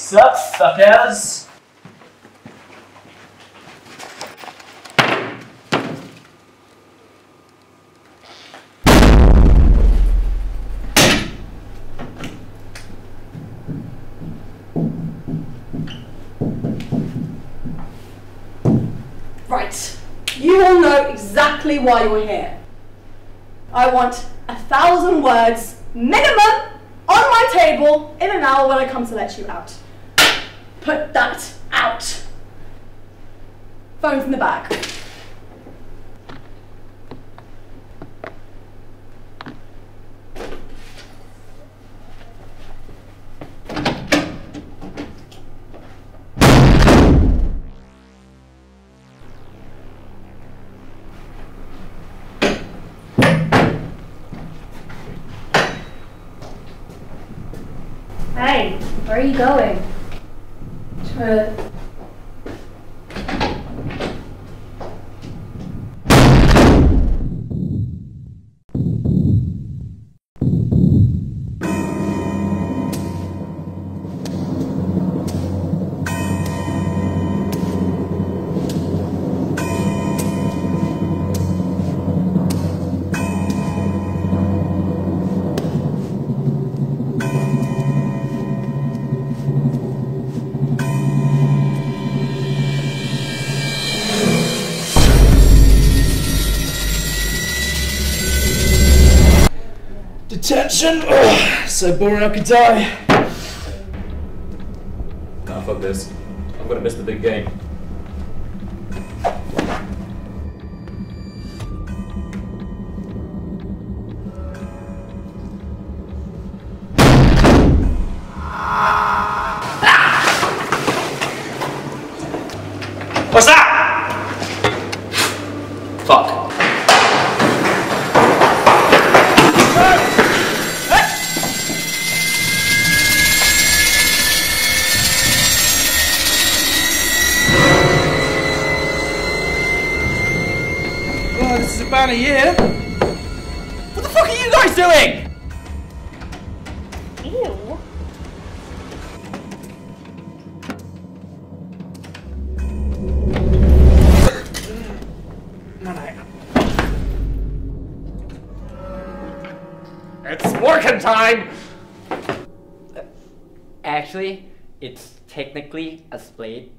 Sup, fuckers? Right. You all know exactly why you're here. I want a thousand words minimum on my table in an hour when I come to let you out. Put that out. Phone's in the bag. Hey, where are you going? To Detention? Ugh, so boring I could die. Nah, fuck this. I'm gonna miss the big game. About a year. What the fuck are you guys doing? Ew. No, no. It's working time! Actually, it's technically a split.